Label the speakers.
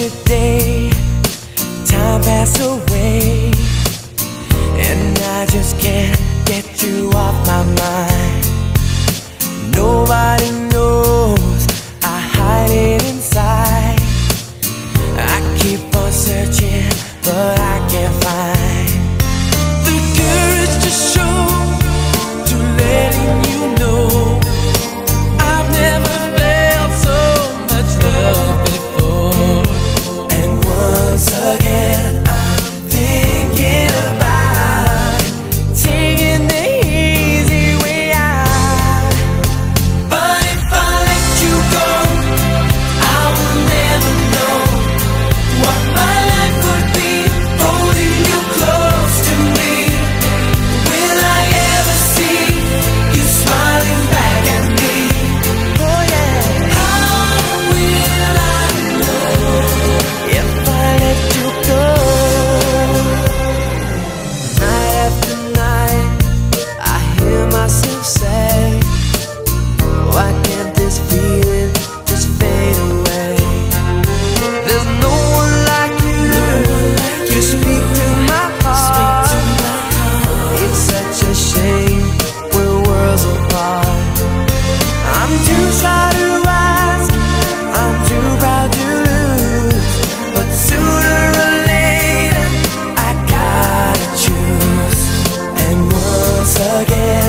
Speaker 1: Today, Time passed away And I just can't get you again.